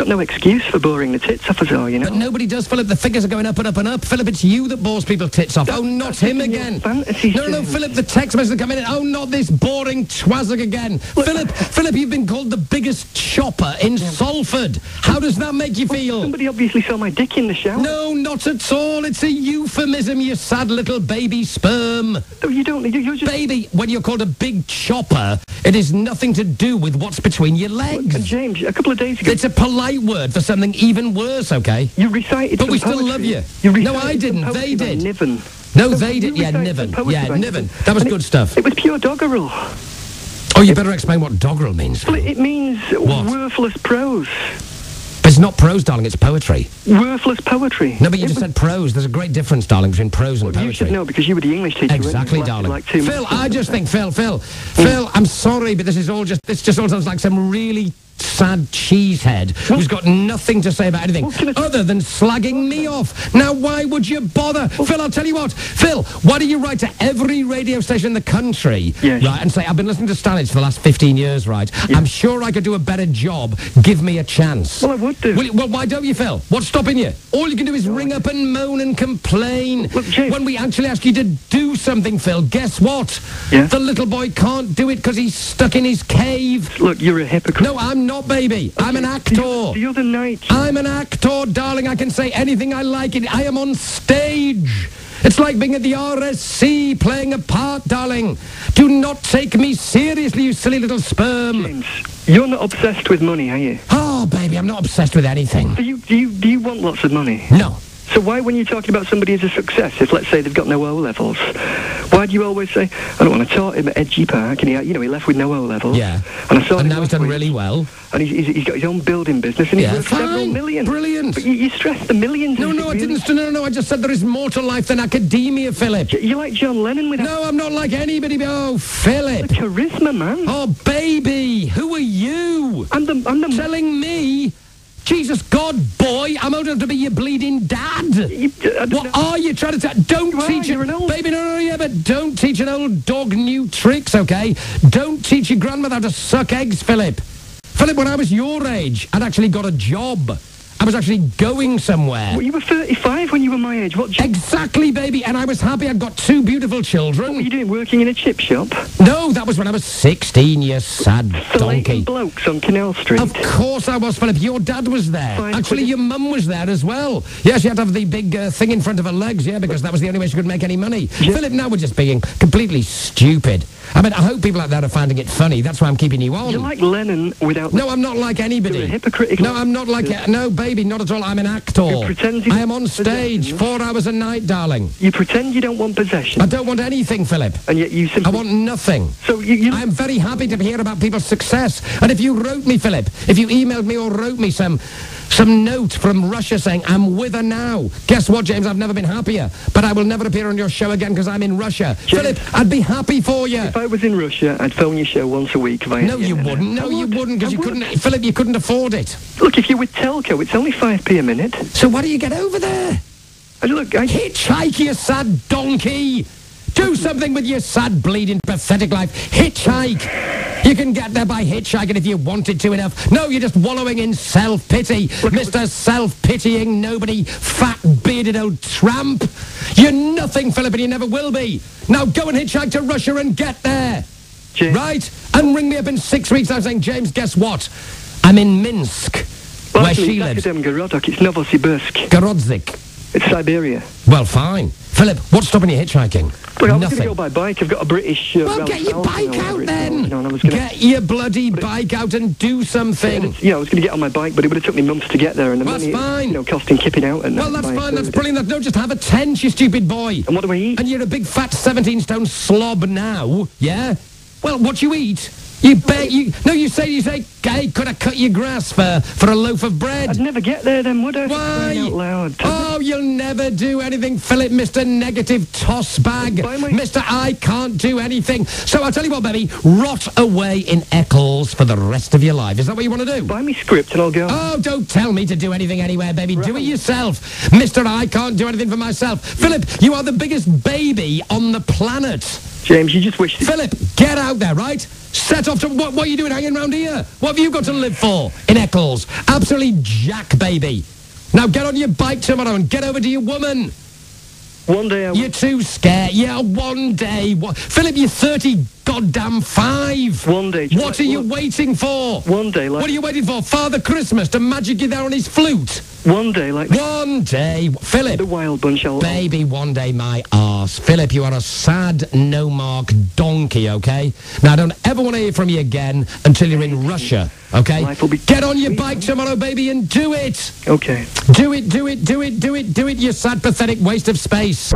got no excuse for boring the tits off us all, you know. But nobody does, Philip. The figures are going up and up and up. Philip, it's you that bores people tits off. oh, not him just in your again. fantasies, No, no, Philip, the text message coming in. Oh, not this boring twazzock again. Philip, Philip, you've been called the biggest chopper in Salford. How does that make you feel? Somebody obviously saw my dick in the shower. No, not at all. It's a euphemism, you sad little baby sperm. No, you don't. You, you're just. Baby, when you're called a big chopper, it is nothing to do with what's between your legs And legs. James, a couple of days ago, It's a polite word for something even worse, okay? you recited But we still poetry. love you. you No, I didn't. They did. Niven. No, No, they you did. Yeah, Niven. Yeah, Niven. That was And good it- stuff. It was pure doggerel. Oh, you better explain what doggerel means. Well, it, it means What? worthless prose. It's not prose, darling. It's poetry. Worthless poetry. No, but you It just said prose. There's a great difference, darling, between prose and poetry. You should know because you were the English teacher. Exactly, darling. Like Phil. I just think, Phil, Phil, hmm. Phil, I'm sorry, but this is all just, this just all sounds like some really sad cheesehead who's got nothing to say about anything Well, other than slagging me off. Now, why would you bother? Oh. Phil, I'll tell you what. Phil, why don't you write to every radio station in the country, Yes. right, and say, I've been listening to Stannage for the last 15 years, right? I'm sure I could do a better job. Give me a chance. Well, I would do. Will you- well, why don't you, Phil? What's stopping you? All you can do is ring up and moan and complain. Look, James- when we actually ask you to do something, Phil, guess what? Yeah? The little boy can't do it because he's stuck in his cave. Look, you're a hypocrite. No, I'm not, baby. I'm an actor. the other night, I'm an actor, darling. I can say anything I like. It. I am on stage. It's like being at the RSC playing a part, darling. Do not take me seriously, you silly little sperm. James, you're not obsessed with money, are you? Oh, baby, I'm not obsessed with anything. Do you, do you, do you want lots of money? No. So why, when you're talking about somebody as a success, if let's say they've got no O levels, why do you always say, I don't want to taught him at Edgy Park, and he, you know, he left with no O levels. Yeah. And I saw And him now he's done week, really well. And he's, he's, he's got his own building business, and Yeah, he's worth several million. Brilliant. But you, you stress the millions. No, no, I really? didn't. No, no, no. I just said there is more to life than academia, Philip. You're like John Lennon with No, I'm not like anybody. Oh, Philip. charisma, man. Oh, baby. Who are you? I'm the, I'm the Telling me? Jesus God, boy, I'm old enough to be your bleeding dad. You, What know. are you trying to tell? Don't You teach you're an old- baby. No, no, yeah, but don't teach an old dog new tricks, okay? Don't teach your grandmother how to suck eggs, Philip. Philip, when I was your age, I'd actually got a job. I was actually going somewhere. Well, you were 35 when you were my age. What Exactly, baby. And I was happy I'd got two beautiful children. What were you doing? Working in a chip shop? No, that was when I was 16, you sad Filleting donkey. blokes on Canal Street. Of course I was, Philip. Your dad was there. Fine, Actually, your mum was there as well. Yeah, she had to have the big uh, thing in front of her legs, yeah, because that was the only way she could make any money. Philip, now we're just being completely stupid. I mean, I hope people out there are finding it funny. That's why I'm keeping you on. You're like Lennon without... no, I'm not like anybody. You're a hypocritical- No, I'm not like... No, baby, not at all. I'm an actor. Who pretends he's I am on stage four hours a night, darling. You pretend you don't want possession, I don't want anything, Philip. and yet you simply. I want nothing. So you... you I'm very happy to hear about people's success. And if you wrote me, Philip, if you emailed me or wrote me some some note from Russia saying, I'm with her now. Guess what, James? I've never been happier. But I will never appear on your show again because I'm in Russia. Philip, I'd be happy for you. if I was in Russia, I'd phone your show once a week via No, you wouldn't. No, I you would. wouldn't because you would. couldn't. Philip, you couldn't afford it. Look, if you're with Telco, it's only 5p a minute. So why do you get over there? And look, I... Hitchhike, you sad donkey. Do something with your sad, bleeding, pathetic life. Hitchhike. You can get there by hitchhiking if you wanted to enough. No, you're just wallowing in self-pity. Mr. Self-pitying nobody, fat, bearded old tramp. You're nothing, Philip, and you never will be. Now go and hitchhike to Russia and get there. James, Right? And ring me up in six weeks time saying, James, guess what? I'm in Minsk, where she lives. It's Novosibirsk. Gorodzik. It's Siberia. Well, fine. Philip, what's stopping you hitchhiking? Look, I was going Nothing. to go by bike. I've got a British... Uh, Well, get your bike out then. called, You know, and I was going to... Get your bloody bike out and do something. Yeah, I was going to get on my bike, but it would have took me months to get there, and the That's money, fine. you know, costing kipping out. And Well, that's fine. That's brilliant. That's, no, just have a tent, you stupid boy. And what do I eat? And you're a big fat 17 stone slob now, yeah? Well, what do you eat? You bet you. No, you say you say. Hey, could I cut your grass for for a loaf of bread? I'd never get there then, would I? Why? Out loud. Oh, you'll never do anything, Philip, Mr. Negative Toss Bag. Mr. I can't do anything. So I'll tell you what, baby, rot away in Eccles for the rest of your life. Is that what you want to do? Buy me script and I'll go. Oh, don't tell me to do anything anywhere, baby. Do it yourself. Mr. I can't do anything for myself. Philip, you are the biggest baby on the planet. James, you just wish... that- Philip, get out there, right? Set off to... What, what are you doing hanging around here? What have you got to live for in Eccles? Absolutely jack, baby. Now get on your bike tomorrow and get over to your woman. One day I... You're too scared. Yeah, one day. What? Philip, you're 30 goddamn five. One day, What like- are you waiting for? One day, like... What are you waiting for? Father Christmas to magic you there on his flute? One day, like... One day. Philip. The wild bunch, I'll... Baby, one day my ass, Philip, you are a sad, no-mark donkey, okay? Now, I don't ever want to hear from you again until you're in Russia, okay? Life will be- Get on your bike tomorrow, baby, and do it! Okay. Do it, do it, do it, do it, do it, you sad, pathetic waste of space.